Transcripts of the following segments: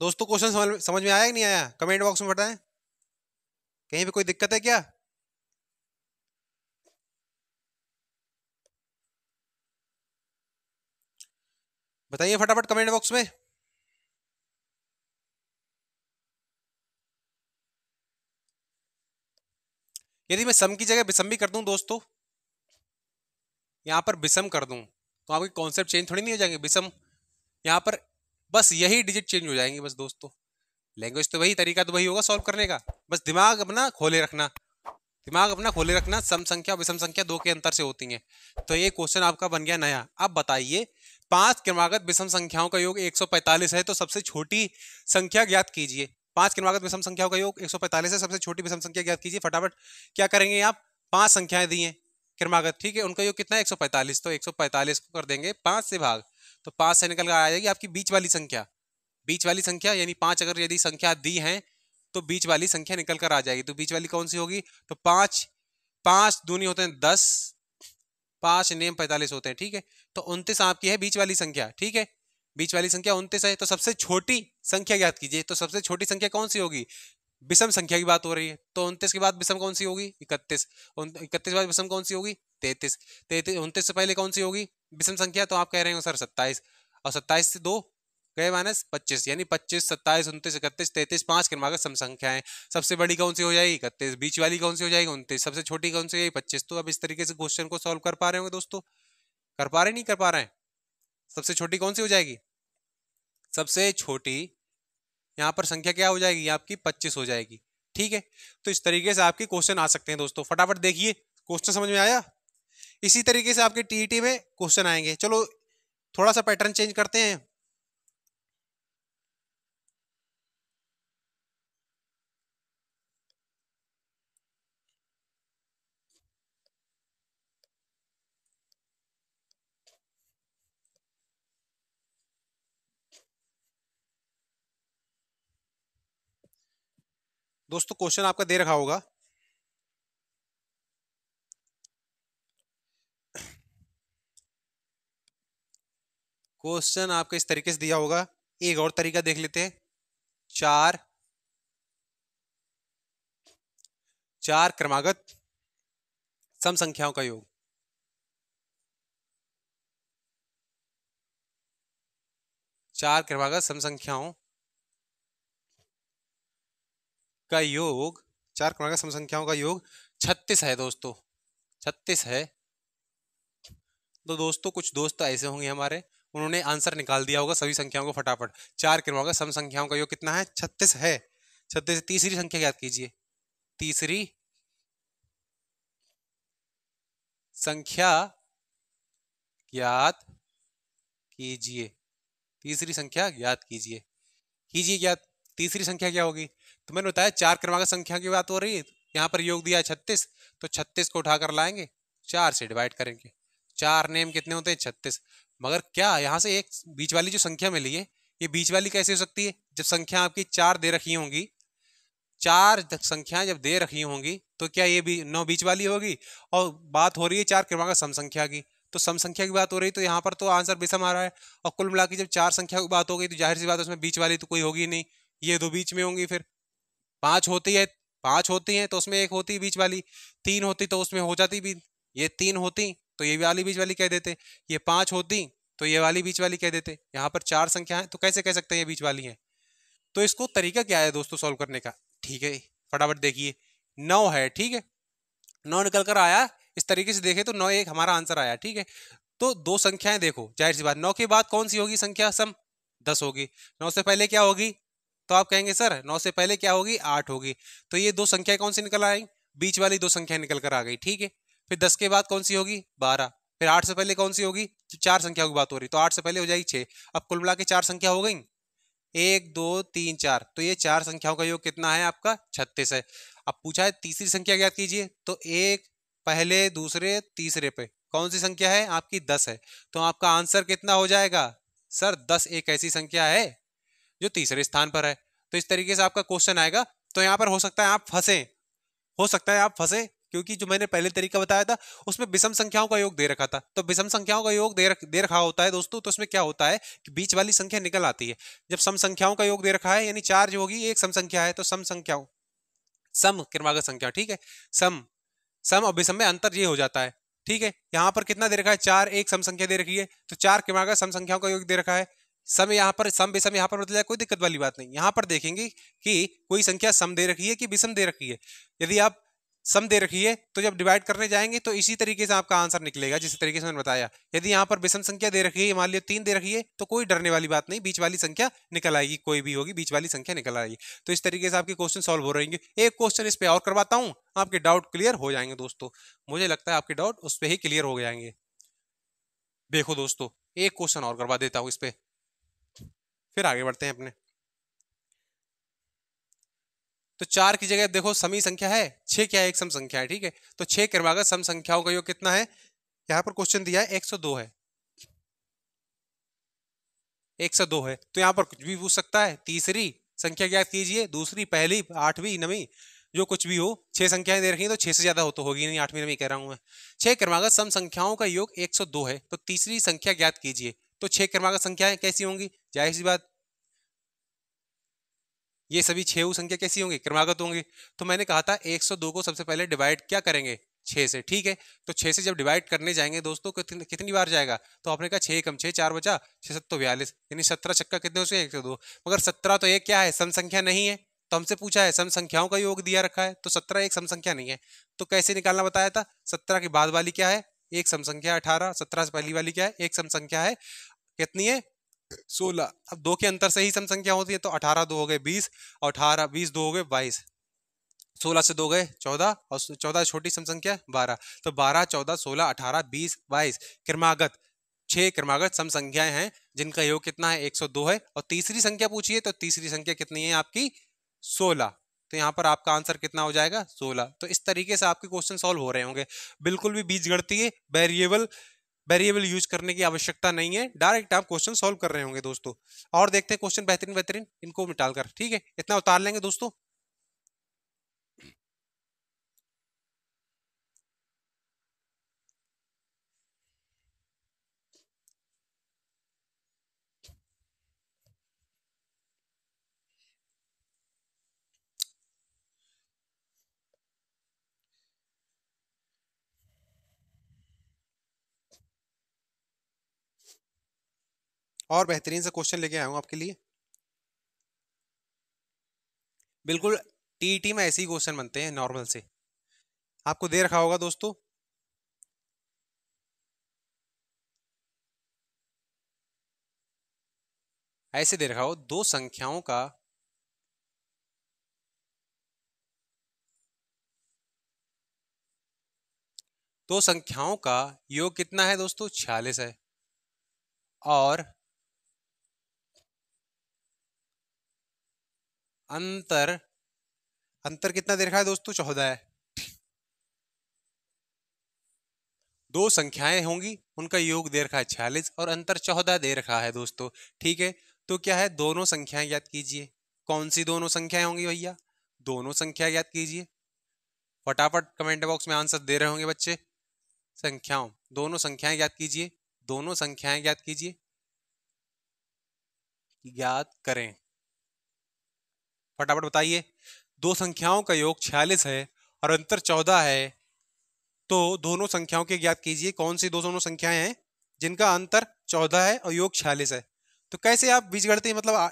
दोस्तों क्वेश्चन समझ में आया कि नहीं आया? कमेंट बॉक्स में बताएँ। कहीं पे कोई दिक्कत है क्या? बताइए फटाफट कमेंट बॉक्स में। यदि मैं सम की जगह विषम भी कर दूँ दोस्तों, यहाँ पर विषम कर दूँ तो आपके कॉन्सेप्ट चेंज थोड़ी नहीं हो जाएँगे। विषम यहाँ पर बस यही डिजिट चेंज हो जाएँगे बस दोस्तों। लैंग्वेज तो वही, तरीका तो वही होगा सॉल्व करने का। बस दिमाग अपना खोले रखना। दिमाग अपना खोले रखना सम संख्या विषम संख्या दो के अंतर से होती है। तो ये क्वेश्चन आपका बन गया नया। अब बताइए, पाँच क्रमागत विषम संख्याओं का योग 145 है तो सबसे छोटी संख्या ज्ञात कीजिए। पाँच क्रमागत विषम संख्याओं का योग 145 है, सबसे छोटी विषम संख्या ज्ञात कीजिए, फटाफट। क्या करेंगे आप? पाँच संख्याएँ दी हैं क्रमागत, ठीक है? उनका योग कितना है? 145 तो 145 को कर देंगे पाँच से भाग। तो पाँच से निकल कर आ जाएगी आपकी बीच वाली संख्या। बीच वाली संख्या, यानी पाँच अगर यदि संख्या दी है तो बीच वाली संख्या निकल कर आ जाएगी। तो बीच वाली कौन सी होगी? तो पाँच पाँच दूनी होते हैं दस, पाँच नेम पैंतालीस होते हैं, ठीक है? तो उनतीस आपकी है बीच वाली संख्या, ठीक है? बीच वाली संख्या उनतीस है तो सबसे छोटी संख्या ज्ञात कीजिए तो सबसे छोटी संख्या कौन सी होगी? विषम संख्या की बात हो रही है तो उनतीस के बाद विषम कौन सी होगी? इकतीस। इकतीस के बाद विषम कौन सी होगी? तैतीस। तैतीस, उनतीस से पहले कौन सी होगी? विषम संख्या तो आप कह रहे हो सर, सत्ताईस। और सत्ताईस से दो, गए माइनस पच्चीस, यानी पच्चीस, सत्ताईस, उनतीस, इकतीस, तैतीस, पाँच क्रमागत सम संख्याएँ। सबसे बड़ी कौन सी हो जाएगी? इकतीस। बीच वाली कौन सी हो जाएगी? उनतीस। सबसे छोटी कौन सी हो जाएगी? पच्चीस। तो अब इस तरीके से क्वेश्चन को सॉल्व कर पा रहे होंगे दोस्तों। कर पा रहे नहीं कर पा रहे हैं? सबसे छोटी कौन सी हो जाएगी? सबसे छोटी, यहाँ पर संख्या क्या हो जाएगी? आपकी पच्चीस हो जाएगी। ठीक है? तो इस तरीके से आपके क्वेश्चन आ सकते हैं दोस्तों। फटाफट देखिए। क्वेश्चन समझ में आया? इसी तरीके से आपके टीईटी में क्वेश्चन आएँगे। चलो थोड़ा सा पैटर्न चेंज करते हैं। दोस्तों क्वेश्चन आपका दे रखा होगा। क्वेश्चन आपका इस तरीके से दिया होगा। एक और तरीका देख लेते हैं। चार। चार क्रमागत सम संख्याओं का योग। चार क्रमागत सम संख्याओं का योग। चार क्रमागत सम संख्याओं का योग। छत्तीस है दोस्तों। छत्तीस है। तो दोस्तों, कुछ दोस्त ऐसे होंगे हमारे। उन्होंने आंसर निकाल दिया होगा सभी संख्याओं को फटाफट। चार क्रमागत सम संख्याओं का योग कितना है? छत्तीस है। छत्तीस तीसरी संख्या याद कीजिए। तीसरी संख्या ज्ञात कीजिए। तीसरी संख्या ज्ञात कीजिए। कीजिए ज्ञात तीसरी संख्या क्या होगी? तो मैंने बताया चार क्रमागत संख्या की बात हो रही है? यहाँ पर योग दिया छत्तीस। तो छत्तीस को उठाकर लाएँगे। चार से डिवाइड करेंगे। चार नेम कितने होते हैं? छत्तीस। मगर क्या यहाँ से एक बीच वाली जो संख्या मिली है, ये बीच वाली कैसे हो सकती है? जब संख्या आपकी चार दे रखी होंगी, चार संख्या जब दे रखी होंगी तो क्या ये भी नौ बीच वाली होगी? और बात हो रही है चार क्रमागत सम संख्या की तो सम संख्या की बात हो रही तो यहाँ पर तो आंसर विषम आ रहा है। और कुल मिला जब चार संख्या की बात हो गई तो ज़ाहिर सी बात उसमें बीच वाली तो कोई होगी नहीं। ये दो बीच में होंगी फिर। पाँच होती है, पाँच होती है तो उसमें एक होती बीच वाली। तीन होती तो उसमें हो जाती भी। ये तीन होती तो ये वाली बीच वाली कह देते, ये पाँच होती तो ये वाली बीच वाली कह देते, यहाँ पर चार संख्या है तो कैसे कह सकते हैं ये बीच वाली है? तो इसको तरीका क्या है दोस्तों सॉल्व करने का? ठीक है, फटाफट देखिए, नौ है, ठीक है? नौ निकल कर आया, इस तरीके से देखे तो नौ एक हमारा आंसर आया, ठीक है? तो दो संख्याएँ देखो, ज़ाहिर सी बात, नौ के बाद कौन सी होगी संख्या? सम, दस होगी। नौ से पहले क्या होगी? तो आप कहेंगे, सर, नौ से पहले क्या होगी? आठ होगी। तो ये दो संख्या कौन सी निकल आई? बीच वाली दो संख्या निकल कर आ गई, ठीक है? फिर दस के बाद कौन सी होगी? बारह। फिर आठ से पहले कौन सी होगी? चार संख्या की बात हो रही। तो आठ से पहले हो जाएगी छह। अब कुल मिला के चार संख्या हो गई। एक, दो, तीन, चार। तो ये चार संख्याओं का योग कितना है आपका? छत्तीस है। अब पूछा है, तीसरी संख्या याद कीजिए। तो एक, पहले, दूसरे, तीसरे पे। कौन सी संख्या है? आपकी दस है। तो आपका आंसर कितना हो जाएगा? सर, दस एक ऐसी संख्या है जो तीसरे स्थान पर है। तो इस तरीके से आपका क्वेश्चन आएगा। तो यहाँ पर हो सकता है आप फंसे। हो सकता है आप फंसे। क्योंकि जो मैंने पहले तरीका बताया था, उसमें विषम संख्याओं का योग दे रखा था। तो विषम संख्याओं का योग दे रख, दे रखा होता है दोस्तों तो उसमें क्या होता है कि बीच वाली संख्या निकल आती है। जब सम संख्याओं का योग दे रखा है, यानी चार जो होगी, एक सम संख्या है तो सम संख्याओं, सम क्रमागत संख्या, ठीक है? सम सम और विषम में अंतर ये हो जाता है, ठीक है? यहाँ पर कितना दे रखा है? चार, एक सम संख्या दे रखी है तो चार क्रमागत सम संख्याओं का योग दे रखा है। सम यहाँ पर, सम विषम यहाँ पर बदल जाए कोई दिक्कत वाली बात नहीं। यहाँ पर देखेंगे कि कोई संख्या सम दे रखी है कि विषम दे रखी है। यदि आप सम दे रखी है तो जब डिवाइड करने जाएँगे तो इसी तरीके से आपका आंसर निकलेगा, जिस तरीके से मैंने बताया। यदि यहाँ पर विषम संख्या दे रखी है मान लिया तीन दे रखी है तो कोई डरने वाली बात नहीं, बीच वाली संख्या निकल आएगी, कोई भी होगी, बीच वाली संख्या निकल आएगी। तो इस तरीके से आपके क्वेश्चन सॉल्व हो रहेंगे एक क्वेश्चन इस पर और करवाता हूँ, आपके डाउट क्लियर हो जाएँगे दोस्तों। मुझे लगता है आपके डाउट उस पर ही क्लियर हो जाएँगे। देखो दोस्तों, एक क्वेश्चन और करवा देता हूँ इस पर फिर आगे बढ़ते हैं अपने। तो चार की जगह देखो समी संख्या है, छह क्या है? एक सम संख्या है, ठीक है? तो छह क्रमागत सम संख्याओं का योग कितना है? यहाँ पर क्वेश्चन दिया है 102 है। 102 है। तो यहाँ पर कुछ भी पूछ सकता है, तीसरी संख्या ज्ञात कीजिए, दूसरी, पहली, आठवीं, नवी, जो कुछ भी हो, छह संख्याएँ दे रखी है तो छह से ज़्यादा हो तो होगी, नहीं, आठवीं, नवी कह रहा हूँ मैं। छह क्रमागत सम संख्याओं का योग 102 है तो तीसरी संख्या ज्ञात कीजिए। तो छह क्रमागत संख्याएँ कैसी होंगी? ज़ाहिर सी बात ये सभी छह संख्या कैसी होंगी? क्रमागत होंगी। तो मैंने कहा था 102 को सबसे पहले डिवाइड क्या करेंगे? छह से ठीक है? तो छह से जब डिवाइड करने जाएँगे दोस्तों कितनी, कितनी बार जाएगा? तो आपने कहा छह कम छह चार बचा छह सत्तो बयालीस यानी सत्रह चक्का कितने उसके एक सौ दो। मगर सत्रह तो एक क्या है? सम संख्या नहीं है। तो हमसे पूछा है सम संख्याओं का योग दिया रखा है तो सत्रह एक सम संख्या नहीं है। तो कैसे निकालना बताया था? सत्रह के बाद वाली क्या है? एक सम संख्या अठारह सत्रह से पहली वाली क्या है? एक सम संख्या है कितनी है? सोलह। अब दो के अंतर से ही सम संख्या होती है तो अठारह दो हो गए बीस और अठारह, बीस दो हो गए बाईस। सोलह से दो गए चौदह और चौदह छोटी सम संख्या बारह। तो बारह, चौदह, सोलह, अठारह, बीस, बाईस क्रमागत, छह क्रमागत सम संख्याएँ हैं, जिनका योग कितना है? एक सौ दो है। और तीसरी संख्या पूछिए तो तीसरी संख्या कितनी है आपकी? सोलह। तो यहाँ पर आपका आंसर कितना हो जाएगा? सोलह। तो इस तरीके से आपके क्वेश्चन सॉल्व हो रहे होंगे। बिल्कुल भी बीज गणती वेरिएबल वेरिएबल यूज़ करने की आवश्यकता नहीं है। डायरेक्ट आप क्वेश्चन सॉल्व कर रहे होंगे दोस्तों। और देखते हैं क्वेश्चन बेहतरीन बेहतरीन इनको निकालकर ठीक है? इतना उतार लेंगे दोस्तों। और बेहतरीन से क्वेश्चन लेके आया हूँ आपके लिए। बिल्कुल टीईटी में ऐसे ही क्वेश्चन बनते हैं नॉर्मल से। आपको दे रखा होगा दोस्तों। ऐसे दे रखा हो, दो संख्याओं का दो संख्याओं का योग कितना है दोस्तों? छियालीस है। और अंतर अंतर कितना दे रखा है दोस्तों? चौदह है। दो संख्याएँ होंगी, उनका योग दे रखा है छियालीस और अंतर चौदह दे रखा है दोस्तों। ठीक है तो क्या है? दोनों संख्याएँ याद कीजिए। कौन सी दोनों संख्याएँ होंगी भैया? दोनों संख्या याद कीजिए। फटाफट कमेंट बॉक्स में आंसर दे रहे होंगे बच्चे। संख्याओं, दोनों संख्याएँ याद कीजिए। दोनों संख्याएँ याद कीजिए। याद करें। फटाफट बताइए। दो संख्याओं का योग छियालीस है और अंतर चौदह है। तो दोनों संख्याओं के ज्ञात कीजिए, कौन सी दो दोनों संख्याएँ हैं जिनका अंतर चौदह है और योग छियालीस है? तो कैसे आप बीज गणती मतलब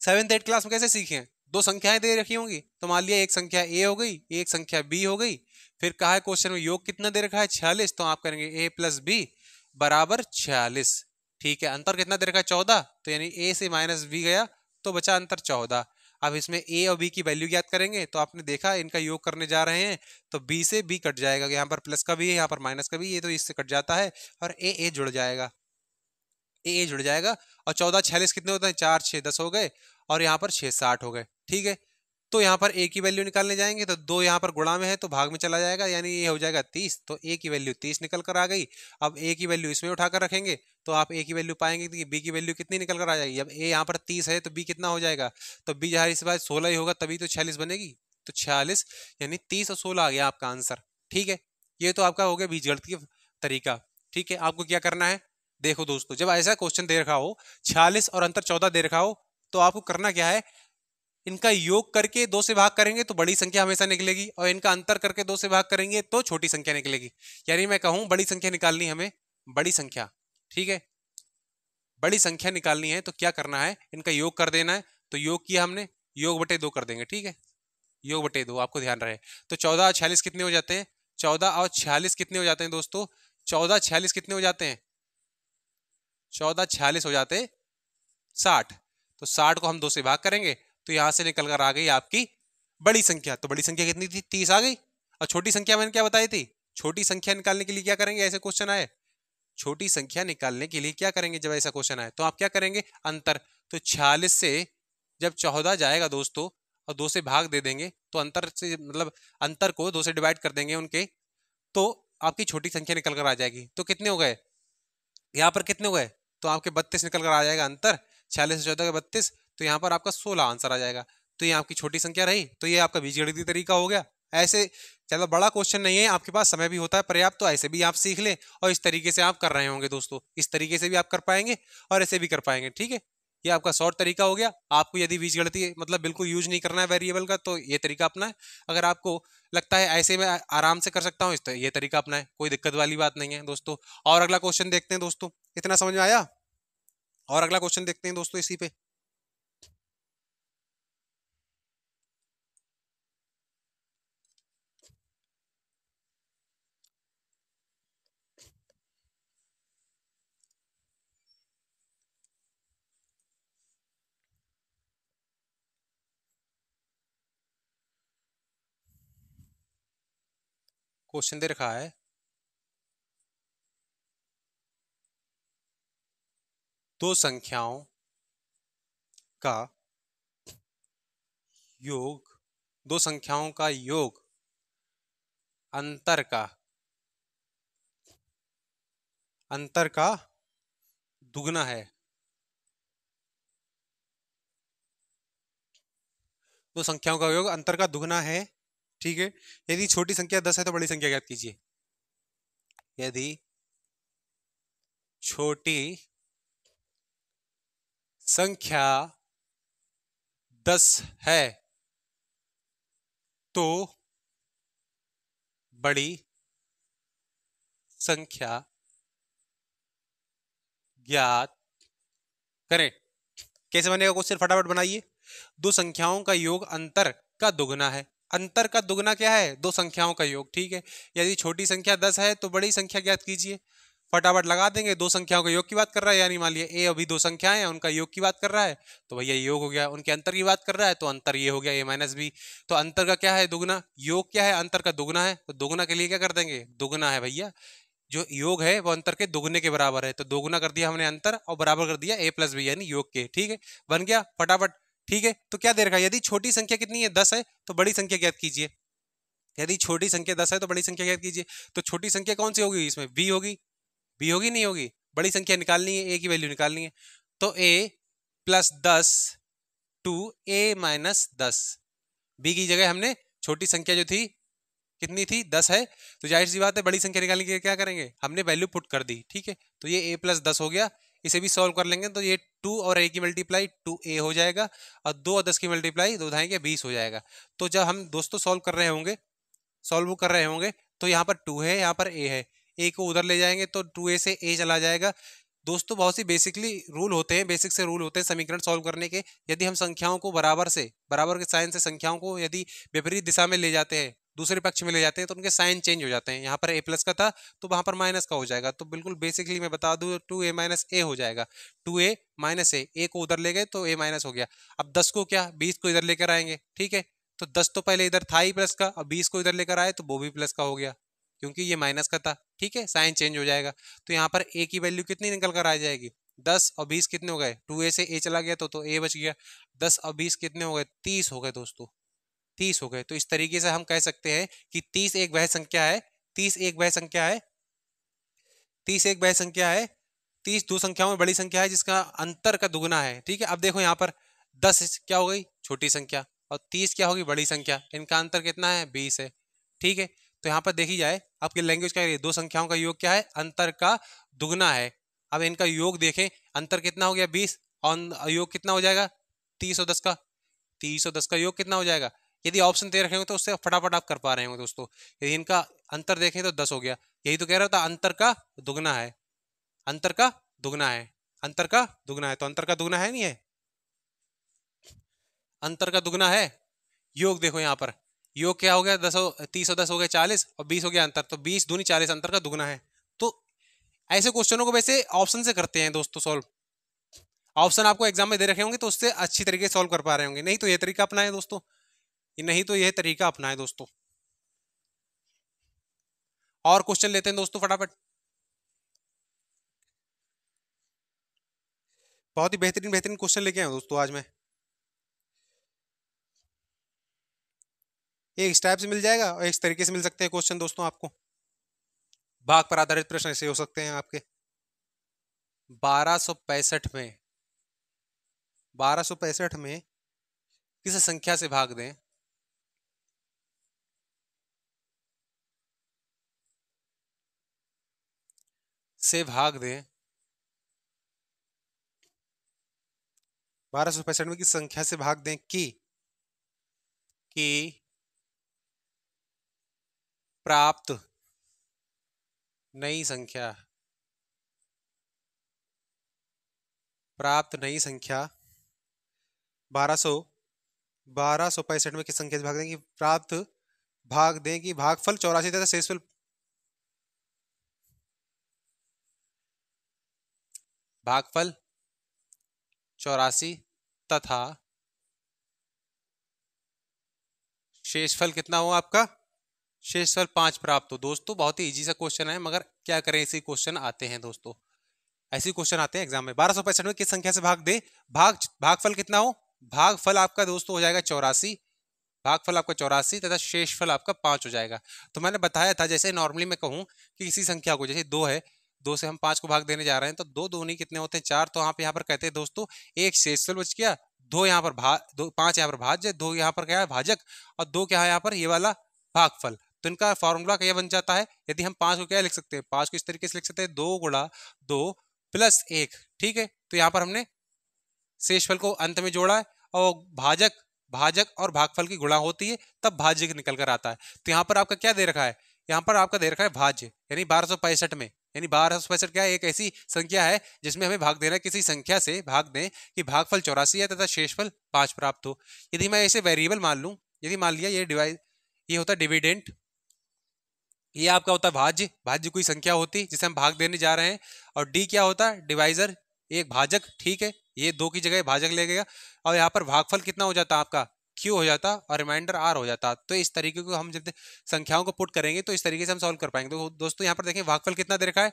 सेवेंथ एट क्लास में कैसे सीखे? दो संख्याएँ दे रखी होंगी। तो मान लिया एक संख्या ए हो गई, एक संख्या बी हो गई, फिर कहा है क्वेश्चन में योग कितना दे रखा है? छियालीस। तो आप करेंगे ए प्लस बी बराबर छियालीस। ठीक है, अंतर कितना दे रखा है? चौदह। तो यानी ए से माइनस बी गया तो बचा अंतर चौदह। अब इसमें ए और बी की वैल्यू याद करेंगे तो आपने देखा इनका योग करने जा रहे हैं तो बी से बी कट जाएगा, यहाँ पर प्लस का भी है, यहाँ पर माइनस का भी ये तो इससे कट जाता है और ए ए जुड़ जाएगा। ए ए जुड़ जाएगा और चौदह, छियालीस कितने होते हैं? चार छः दस हो गए और यहाँ पर छः साठ हो गए, ठीक है? तो यहाँ पर ए की वैल्यू निकालने जाएँगे तो दो यहाँ पर गुणा में है तो भाग में चला जाएगा, यानी ये हो जाएगा तीस तो ए की वैल्यू तीस निकल कर आ गई। अब ए की वैल्यू इसमें उठाकर रखेंगे तो आप ए की वैल्यू पाएँगे कि बी की वैल्यू कितनी निकल कर आ जाएगी। अब ए यहाँ पर तीस है तो बी कितना हो जाएगा? तो बी जहाँ इस बार सोलह ही होगा, तभी तो छियालीस बनेगी। तो छियालीस यानी तीस और सोलह आ गया आपका आंसर। ठीक है, ये तो आपका हो गया बीजगणित की तरीका। ठीक है, आपको क्या करना है? देखो दोस्तों, जब ऐसा क्वेश्चन दे रखा हो, छियालीस और अंतर चौदह दे रखा हो तो आपको करना क्या है? इनका योग करके दो से भाग करेंगे तो बड़ी संख्या हमेशा निकलेगी और इनका अंतर करके दो से भाग करेंगे तो छोटी संख्या निकलेगी। यानी मैं कहूँ, बड़ी संख्या निकालनी हमें, बड़ी संख्या, ठीक है? बड़ी संख्या निकालनी है तो क्या करना है? इनका योग कर देना है तो योग किया हमने, योग बटे दो कर देंगे, ठीक है? योग बटे दो, आपको ध्यान रहे। तो चौदह और छियालीस कितने हो जाते हैं? चौदह और छियालीस कितने हो जाते हैं दोस्तों? चौदह छियालीस कितने हो जाते हैं? चौदह छियालीस हो जाते साठ। तो साठ को हम दो से भाग करेंगे तो यहाँ से निकल कर आ गई आपकी बड़ी संख्या। तो बड़ी संख्या कितनी थी? तीस आ गई। और छोटी संख्या मैंने क्या बताई थी? छोटी संख्या निकालने के लिए क्या करेंगे? ऐसे क्वेश्चन आए। छोटी संख्या निकालने के लिए क्या करेंगे जब ऐसा क्वेश्चन आए? तो आप क्या करेंगे? अंतर। तो छियालीस से जब चौदह जाएगा दोस्तों और दो से भाग दे देंगे तो अंतर से मतलब अंतर को दो से डिवाइड कर देंगे उनके तो आपकी छोटी संख्या निकल कर आ जाएगी। तो कितने हो गए? यहाँ पर कितने हो गए? तो आपके बत्तीस निकल कर आ जाएगा अंतर। छियालीस से चौदह के बत्तीस तो यहाँ पर आपका सोलह आंसर आ जाएगा। तो ये आपकी छोटी संख्या रही तो ये आपका बीजगणितीय तरीका हो गया। ऐसे, चलो बड़ा क्वेश्चन नहीं है, आपके पास समय भी होता है पर्याप्त तो ऐसे भी आप सीख लें और इस तरीके से आप कर रहे होंगे दोस्तों। इस तरीके से भी आप कर पाएँगे और ऐसे भी कर पाएँगे, ठीक है? ये आपका शॉर्ट तरीका हो गया। आपको यदि बीजगणितीय मतलब बिल्कुल यूज़ नहीं करना है वेरिएबल का तो ये तरीका अपना है अगर आपको लगता है ऐसे में आराम से कर सकता हूँ, इस ये तरीका अपना है कोई दिक्कत वाली बात नहीं है दोस्तों। और अगला क्वेश्चन देखते हैं दोस्तों। इतना समझ में आया? और अगला क्वेश्चन देखते हैं दोस्तों इसी पे। क्वेश्चन दे रखा है। दो संख्याओं का योग, दो संख्याओं का योग, अंतर का अंतर का दुगना है। दो संख्याओं का योग, अंतर का दुगना है। ठीक है? यदि छोटी संख्या दस है तो बड़ी संख्या ज्ञात कीजिए। यदि छोटी संख्या दस है तो बड़ी संख्या ज्ञात करें। कैसे बनेगा क्वेश्चन? फटाफट बनाइए। दो संख्याओं का योग अंतर का दुगना है। अंतर का दुगना क्या है? दो संख्याओं का योग, ठीक है? यदि छोटी संख्या दस है तो बड़ी संख्या ज्ञात कीजिए। फटाफट लगा देंगे, दो संख्याओं का योग की बात कर रहा है, यानी मान लिया ए अभी दो संख्याएँ हैं, उनका योग की बात कर रहा है तो भैया योग हो गया, उनके अंतर की बात कर रहा है तो अंतर ये हो गया ए माइनस बी। तो अंतर का क्या है दुगना? योग क्या है? अंतर का दुगना है तो दुगना के लिए क्या कर देंगे? दुगना है भैया। जो योग है, वो अंतर के दुगने के बराबर है तो दोगुना कर दिया हमने अंतर और बराबर कर दिया ए प्लस बी, यानी योग के, ठीक है? बन गया, फटाफट ठीक है? तो क्या दे रखा है? यदि छोटी संख्या कितनी है? दस है तो बड़ी संख्या ज्ञात कीजिए। यदि छोटी संख्या दस है तो बड़ी संख्या ज्ञात कीजिए। तो छोटी संख्या कौन सी होगी इसमें? बी होगी। बी होगी, नहीं होगी? बड़ी संख्या निकालनी है ए की वैल्यू निकालनी है। तो ए प्लस दस टू ए माइनस दस। बी की जगह हमने छोटी संख्या जो थी, कितनी थी? दस है। तो ज़ाहिर सी बात है, बड़ी संख्या निकालने के लिए क्या करेंगे? हमने वैल्यू पुट कर दी, ठीक है? तो ये ए प्लस दस हो गया। इसे भी सॉल्व कर लेंगे तो ये टू और ए की मल्टीप्लाई टू ए हो जाएगा और दो और दस की मल्टीप्लाई दो के बीस हो जाएगा। तो जब हम दोस्तों सॉल्व कर रहे होंगे सॉल्व कर रहे होंगे तो यहाँ पर टू है, यहाँ पर ए है। ए को उधर ले जाएँगे तो टू ए से ए चला जाएगा। दोस्तों, बहुत सी बेसिकली रूल होते हैं बेसिक से रूल होते हैं समीकरण सॉल्व करने के। यदि हम संख्याओं को बराबर से, बराबर के साइन से संख्याओं को यदि विपरीत दिशा में ले जाते हैं दूसरे पक्ष में ले जाते हैं तो उनके साइन चेंज हो जाते हैं। यहाँ पर ए प्लस का था तो वहाँ पर माइनस का हो जाएगा। तो बिल्कुल बेसिकली मैं बता दूँ टू ए माइनस ए हो जाएगा। टू ए माइनस ए ए को उधर ले गए तो ए माइनस हो गया। अब दस को क्या? बीस को इधर लेकर आएँगे, ठीक है? तो दस तो पहले इधर था ही प्लस का, अब बीस को इधर लेकर आए तो वो भी प्लस का हो गया, क्योंकि ये माइनस का था, ठीक है? साइन चेंज हो जाएगा। तो यहाँ पर ए की वैल्यू कितनी निकल कर आ जाएगी? दस और बीस कितने हो गए? टू ए से ए चला गया तो तो ए बच गया। दस और बीस कितने हो गए? तीस हो गए दोस्तों। तीस हो गए। तो इस तरीके से हम कह सकते हैं कि तीस एक वह संख्या है, तीस एक वह संख्या है, तीस एक वह संख्या है, तीस दो संख्याओं में बड़ी संख्या है जिसका अंतर का दुगना है। ठीक है? अब देखो यहाँ पर दस क्या हो गई? छोटी संख्या। और तीस क्या होगी? बड़ी संख्या। इनका अंतर कितना है? बीस है। ठीक है? तो यहाँ पर देखी जाए आपकी लैंग्वेज क्या दो संख्याओं का योग क्या है? अंतर का दुगना है। अब इनका योग देखें, अंतर कितना हो गया? बीस। और योग कितना हो जाएगा? तीस और दस का। तीस और दस का योग कितना हो जाएगा? यदि ऑप्शन दे रखे हो तो उससे फटाफट आप कर पा रहे हो दोस्तों। यदि इनका अंतर देखें तो दस हो गया। यही तो कह रहा था, अंतर का दुगना है। अंतर का दुगना है। अंतर का दुगना है। तो अंतर का दुगना है नहीं है? अंतर का दुगना है? योग देखो यहाँ पर। योग क्या हो गया? दस तीस और दस हो गया चालीस और बीस हो गया अंतर। तो बीस दूनी चालीस अंतर का दुगना है। तो ऐसे क्वेश्चनों को वैसे ऑप्शन से करते हैं दोस्तों सॉल्व ऑप्शन आपको एग्ज़ाम में दे रखे होंगे तो उससे अच्छी तरीके से सॉल्व कर पा रहे होंगे। नहीं तो ये तरीका अपना है दोस्तों। नहीं तो यह तरीका अपना है दोस्तों। और क्वेश्चन लेते हैं दोस्तों फटाफट। बहुत ही बेहतरीन बेहतरीन क्वेश्चन लेके आए दोस्तों आज मैं। एक स्टाइप से मिल जाएगा और एक तरीके से मिल सकते हैं क्वेश्चन दोस्तों आपको। भाग पर आधारित प्रश्न ऐसे हो सकते हैं आपके। बारह में बारह में किस संख्या से भाग दें? से भाग दें। बारह सौ पैंसठ में किस संख्या से भाग दें? कि कि प्राप्त। नई संख्या। प्राप्त नई संख्या। बारह सौ बारह सौ पैंसठ में किस संख्या से भाग दें कि प्राप्त? भाग दें कि भागफल चौरासी तथा शेषफल भागफल, चौरासी, तथा शेषफल कितना हुआ आपका? शेषफल पाँच प्राप्त हो। दोस्तों, बहुत ही इजी सा क्वेश्चन है, मगर क्या करें ऐसे क्वेश्चन आते हैं दोस्तों। ऐसे क्वेश्चन आते हैं एग्ज़ाम में। बारह सौ पैंसठ में किस संख्या से भाग दे? भाग, भागफल कितना हो? भागफल आपका दोस्तों हो जाएगा चौरासी। भागफल आपका चौरासी, तथा शेषफल आपका पाँच हो जाएगा। तो मैंने बताया था, जैसे नॉर्मली मैं कहूँ कि किसी संख्या को, जैसे दो है दो से हम पाँच को भाग देने जा रहे हैं तो दो दो नहीं कितने होते हैं? चार तो आप यहाँ पर कहते हैं, दोस्तों, एक शेषफल बच गया, दो यहाँ पर भा, दो, पाँच यहाँ पर भाज्य, दो यहाँ पर क्या है? भाजक, और दो क्या है यहाँ पर? ये वाला भागफल। तो इनका फॉर्मूला क्या बन जाता है? यदि हम पाँच को क्या लिख सकते हैं? पाँच को इस तरीके से लिख सकते हैं, दो गुड़ा दो प्लस एक, ठीक है? तो यहाँ पर हमने शेषफल को अंत में जोड़ा है, और भाजक भाजक और भागफल की गुणा होती है, तब भाज्य निकल कर आता है। तो यहाँ पर आपका क्या दे रखा है? यहाँ पर आपका दे रखा है भाज्य, यानी बारह में। यानी बारह सौ पैंसठ क्या एक ऐसी संख्या है, जिसमें हमें भाग देना किसी संख्या से भाग दें कि भागफल चौरासी है तथा शेषफल पाँच प्राप्त हो। यदि मैं इसे वेरिएबल मान लूँ, यदि मान लिया ये डिवाइड ये होता डिविडेंट ये आपका होता भाज्य भाज्य कोई संख्या होती जिसे हम भाग देने जा रहे हैं, और डी क्या होता? डिवाइजर एक भाजक, ठीक है, ये दो की जगह भाजक ले गया और यहाँ पर भागफल कितना हो जाता आपका? क्यू हो जाता और रिमाइंडर आर हो जाता। तो इस तरीके को हम जब संख्याओं को पुट करेंगे तो इस तरीके से हम सॉल्व कर पाएँगे। तो दोस्तों, यहाँ पर देखें भागफल कितना दे रखा है?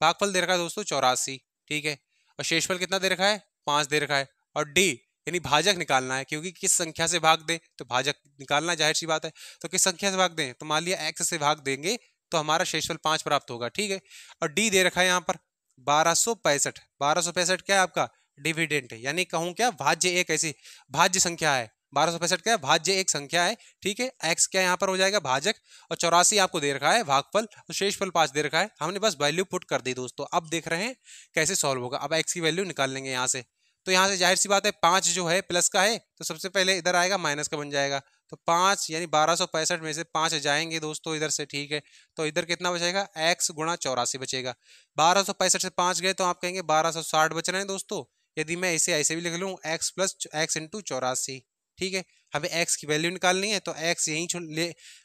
भागफल दे रखा है दोस्तों चौरासी, ठीक है? और शेषफल कितना दे रखा है? पाँच दे रखा है। और डी यानी भाजक निकालना है, क्योंकि किस संख्या से भाग दें? तो भाजक निकालना ज़ाहिर सी बात है। तो किस संख्या से भाग दें? तो मान लिया एक्स से भाग देंगे तो हमारा शेषफल पाँच प्राप्त होगा, ठीक है? और डी दे रखा है यहाँ पर बारह सौ पैंसठ। बारह सौ पैंसठ क्या है आपका? डिविडेंट यानी कहूँ क्या? भाज्य एक ऐसी भाज्य संख्या है। बारह सौ पैंसठ क्या है, भाज्य एक संख्या है, ठीक है? एक्स क्या यहाँ पर हो जाएगा? भाजक। और चौरासी आपको दे रखा है, भागफल। और शेषफल पाँच दे रखा है। हमने बस वैल्यू पुट कर दी दोस्तों। अब देख रहे हैं कैसे सॉल्व होगा। अब एक्स की वैल्यू निकाल लेंगे यहाँ से। तो यहाँ से ज़ाहिर सी बात है, पाँच जो है प्लस का है तो सबसे पहले इधर आएगा माइनस का बन जाएगा। तो पाँच यानी बारह सौ पैंसठ में से पाँच जाएँगे दोस्तों इधर से, ठीक है? तो इधर कितना बचेगा? एक्स गुणा चौरासी बचेगा। बारह सौ पैंसठ से पाँच गए तो आप कहेंगे बारह सौ साठ बच रहे हैं दोस्तों। यदि मैं इसे ऐसे भी लिख लूँ एक्स प्लस एक्स इंटू चौरासी। ठीक है? हमें एक्स की वैल्यू निकालनी है तो एक्स यहीं ले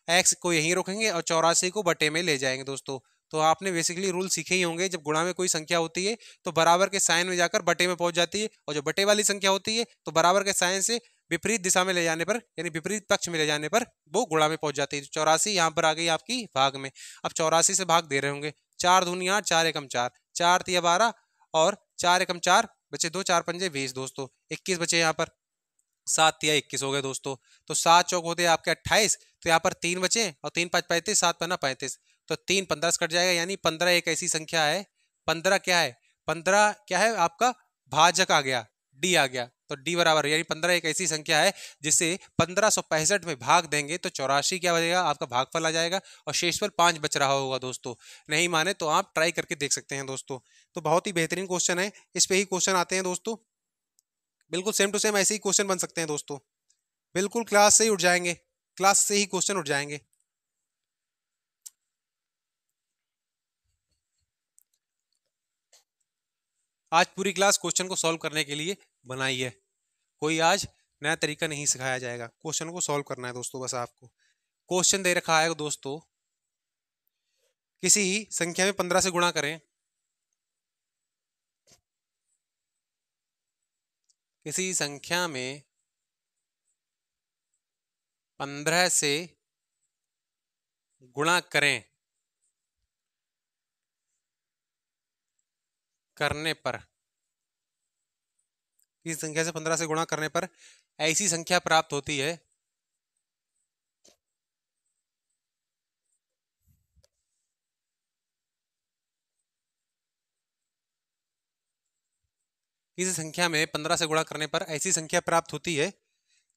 एक्स को यहीं रोकेंगे और चौरासी को बटे में ले जाएँगे दोस्तों। तो आपने बेसिकली रूल सीखे ही होंगे, जब गुणा में कोई संख्या होती है तो बराबर के साइन में जाकर बटे में पहुँच जाती है, और जो बटे वाली संख्या होती है तो बराबर के साइन से विपरीत दिशा में ले जाने पर, यानी विपरीत पक्ष में ले जाने पर, वो गुणा में पहुँच जाती है। तो चौरासी यहाँ पर आ गई आपकी भाग में। अब चौरासी से भाग दे रहे होंगे। चार दूनी आठ, चार एकम चार। चार तिया बारह और चार एकम चार बचे दो, चार पंजे बीस दोस्तों। इक्कीस बचे यहाँ पर। सात या इक्कीस हो गए दोस्तों। तो सात चौक होते आपके अट्ठाईस तो यहाँ पर तीन बचे और तीन पाँच पैंतीस, सात पन्ना पैंतीस। तो तीन पंद्रह से कट जाएगा, यानी पंद्रह एक ऐसी संख्या है। पंद्रह क्या है? पंद्रह क्या है? आपका भाजक आ गया, डी आ गया तो डी बराबर यानी पंद्रह एक ऐसी संख्या है जिसे पंद्रह में भाग देंगे तो चौरासी क्या बजेगा आपका भागफल आ जाएगा और शेषफल पाँच बच रहा होगा दोस्तों। नहीं माने तो आप ट्राई करके देख सकते हैं दोस्तों। तो बहुत ही बेहतरीन क्वेश्चन है। इस पे ही क्वेश्चन आते हैं दोस्तों। बिल्कुल सेम टू सेम ऐसे ही क्वेश्चन बन सकते हैं दोस्तों। बिल्कुल क्लास से ही उठ जाएँगे। क्लास से ही क्वेश्चन उठ जाएँगे। आज पूरी क्लास क्वेश्चन को सॉल्व करने के लिए बनाई है। कोई आज नया तरीका नहीं सिखाया जाएगा। क्वेश्चन को सॉल्व करना है दोस्तों, बस आपको। क्वेश्चन दे रखा है दोस्तों। किसी संख्या में पंद्रह से गुणा करें। किसी संख्या में पंद्रह से गुणा करें करने पर। किसी संख्या से पंद्रह से गुणा करने पर ऐसी संख्या प्राप्त होती है इस संख्या में पंद्रह से गुणा करने पर ऐसी संख्या प्राप्त होती है,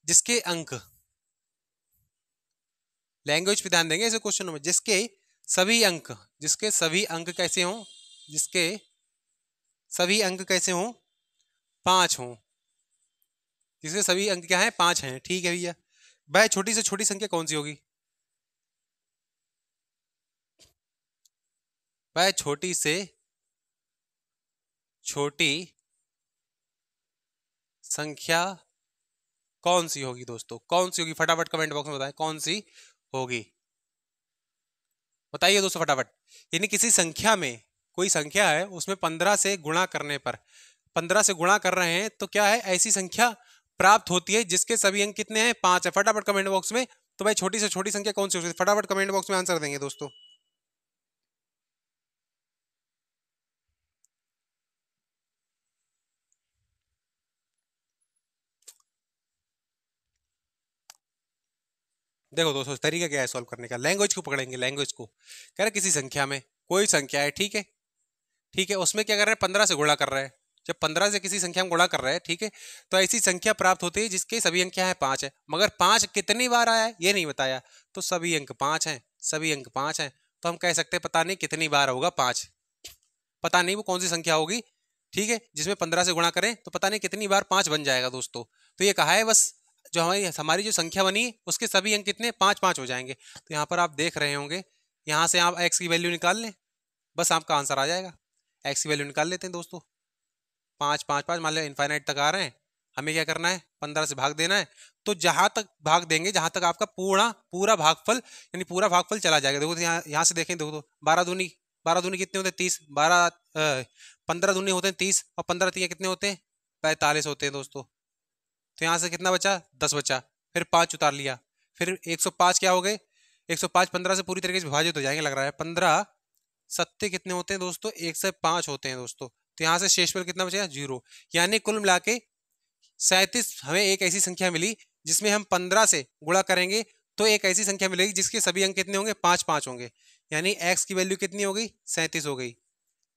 जिसके अंक। लैंग्वेज पे ध्यान देंगे ऐसे क्वेश्चनों में, जिसके सभी अंक, जिसके सभी अंक कैसे हों, जिसके सभी अंक कैसे हों, पाँच हों। जिसके सभी अंक क्या है, पाँच हैं। ठीक है भैया। वह छोटी से छोटी संख्या कौन सी होगी? वह छोटी से छोटी संख्या कौन सी होगी दोस्तों? कौन सी होगी? फटाफट कमेंट बॉक्स में बताएँ, कौन सी होगी? बताइए दोस्तों फटाफट। यानी किसी संख्या में, कोई संख्या है, उसमें पंद्रह से गुणा करने पर, पंद्रह से गुणा कर रहे हैं तो क्या है, ऐसी संख्या प्राप्त होती है, जिसके सभी अंक कितने हैं? पाँच है। फटाफट कमेंट बॉक्स में तो भाई छोटी से छोटी संख्या कौन सी होती है? फटाफट कमेंट बॉक्स में आंसर देंगे दोस्तों। देखो दोस्तों तरीका क्या है सॉल्व करने का? लैंग्वेज को पकड़ेंगे लैंग्वेज को। कह रहे किसी संख्या में, कोई संख्या है, ठीक है? ठीक है, उसमें क्या कर रहे हैं? पंद्रह से गुणा कर रहे हैं। जब पंद्रह से किसी संख्या में गुणा कर रहे हैं, ठीक है तो ऐसी संख्या प्राप्त होती है जिसके सभी अंक क्या है? पाँच है। मगर पाँच कितनी बार आया ये नहीं बताया। तो सभी अंक पाँच हैं, सभी अंक पाँच हैं। तो हम कह सकते हैं, पता नहीं कितनी बार होगा पाँच। पता नहीं वो कौन सी संख्या होगी, ठीक है? जिसमें पंद्रह से गुणा करें तो पता नहीं कितनी बार पाँच बन जाएगा दोस्तों। तो ये कहा है बस। जो हमारी हमारी जो संख्या बनी, उसके सभी अंक कितने? पाँच पाँच हो जाएँगे। तो यहाँ पर आप देख रहे होंगे, यहाँ से आप एक्स की वैल्यू निकाल लें, बस आपका आंसर आ जाएगा। एक्स की वैल्यू निकाल लेते हैं दोस्तों। पाँच पाँच पाँच, मान लो इन्फाइनाइट तक आ रहे हैं। हमें क्या करना है? पंद्रह से भाग देना है। तो जहाँ तक भाग देंगे, जहाँ तक आपका पूरा पूरा भागफल, यानी पूरा भागफल चला जाएगा। देखो यहाँ यहाँ से देखें देखो तो बारह दूनी बारह दूनी कितने होते हैं? तीस, बारह पंद्रह दूनी होते हैं तीस, और पंद्रह तीन कितने होते हैं? पैंतालीस होते हैं दोस्तों। तो यहाँ से कितना बचा? दस बचा। फिर पाँच उतार लिया। फिर एक सौ पाँच क्या हो गए? एक सौ पाँच पंद्रह से पूरी तरीके से विभाजित हो जाएँगे, लग रहा है। पंद्रह सत्य कितने होते हैं दोस्तों? एक से पाँच होते हैं दोस्तों। तो यहाँ से शेष पर कितना बचेगा ज़ीरो। यानी कुल मिला के सैंतीस हमें एक ऐसी संख्या मिली जिसमें हम पंद्रह से गुणा करेंगे तो एक ऐसी संख्या मिलेगी जिसके सभी अंक कितने होंगे? पाँच पाँच होंगे। यानी एक्स की वैल्यू कितनी हो गई? सैंतीस हो गई।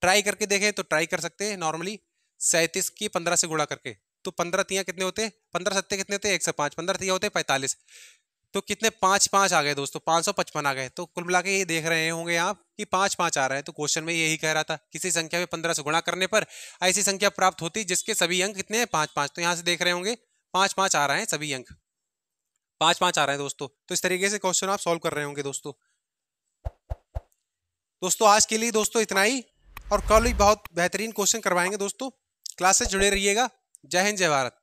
ट्राई करके देखें तो ट्राई कर सकते हैं नॉर्मली सैंतीस की पंद्रह से गुणा करके। तो पंद्रह तिया कितने होते? पंद्रह सत्ते कितने होते? एक सौ पाँच। पंद्रह तिया होते, पैंतालीस। तो कितने? पाँच पाँच आ गए दोस्तों, पाँच सौ पचपन आ गए। तो कुल मिला के ये देख रहे होंगे आप कि पाँच पाँच आ रहे हैं। तो क्वेश्चन में यही कह रहा था, किसी संख्या में पंद्रह से गुणा करने पर ऐसी संख्या प्राप्त होती जिसके सभी अंक कितने हैं? पाँच पाँच। तो यहाँ से देख रहे होंगे, पाँच पाँच आ रहे हैं सभी अंक। पाँच पाँच आ रहे हैं दोस्तों। तो इस तरीके से क्वेश्चन आप सॉल्व कर रहे होंगे दोस्तों। दोस्तों, आज के लिए दोस्तों इतना ही। और कल भी बहुत बेहतरीन क्वेश्चन करवाएँगे दोस्तों। क्लास से जुड़े रहिएगा। जय हिंद जय भारत।